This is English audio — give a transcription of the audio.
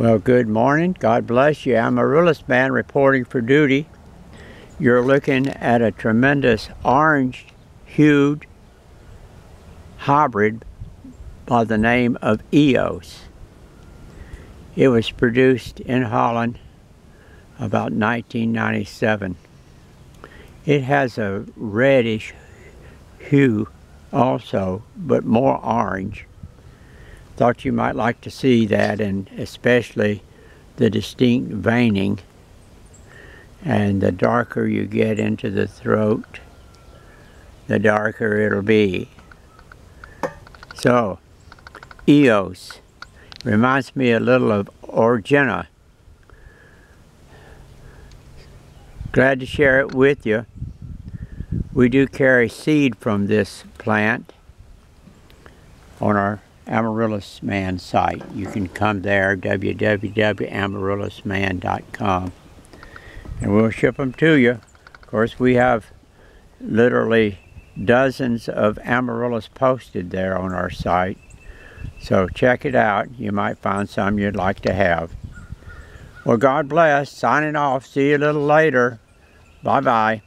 Well, good morning. God bless you. I'm Amaryllis Man reporting for duty. You're looking at a tremendous orange hued hybrid by the name of EOS. It was produced in Holland about 1997. It has a reddish hue also, but more orange. Thought you might like to see that and especially the distinct veining and the darker you get into the throat, the darker it'll be. So, EOS reminds me a little of Orgena. Glad to share it with you. We do carry seed from this plant on our Amaryllis Man site. You can come there, www.amaryllisman.com, and we'll ship them to you. Of course, we have literally dozens of amaryllis posted there on our site. So check it out. You might find some you'd like to have. Well, God bless. Signing off. See you a little later. Bye-bye.